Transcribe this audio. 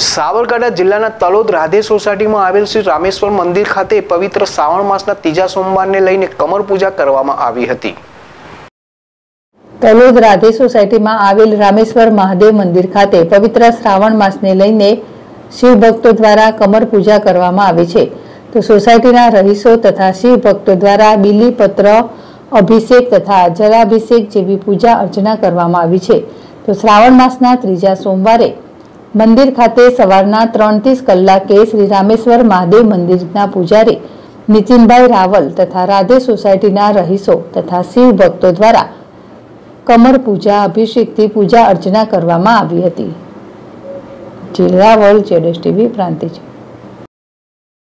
સાબરકાંઠા જિલ્લાના તલોદ રાધે સોસાયટીમાં આવેલ શ્રી રામેશ્વર મંદિર ખાતે પવિત્ર શ્રાવણ માસના ત્રીજા સોમવારને લઈને કમર પૂજા કરવામાં આવી હતી. તલોદ રાધે સોસાયટીમાં આવેલ રામેશ્વર મહાદેવ મંદિર ખાતે પવિત્ર શ્રાવણ માસને લઈને શિવ ભક્તો દ્વારા કમર પૂજા કરવામાં આવે છે. તો સોસાયટીના રહીશો તથા શિવ ભક્તો દ્વારા બીલીપત્ર, અભિષેક તથા જલાભિષેક જેવી પૂજા અર્ચના કરવામાં આવી છે. તો શ્રાવણ માસના ત્રીજા સોમવારે મંદિર ખાતે સવારના ત્રણ ત્રીસ કલાકે શ્રી રામેશ્વર મહાદેવ મંદિરના પૂજારી નીતિનભાઈ રાવલ તથા રાધે સોસાયટીના રહીશો તથા શિવ ભક્તો દ્વારા કમર પૂજા, અભિષેકથી પૂજા અર્ચના કરવામાં આવી હતી. જિલ્લા વર્લ્ડ જેડેશ ટીવી, પ્રાંતિજ.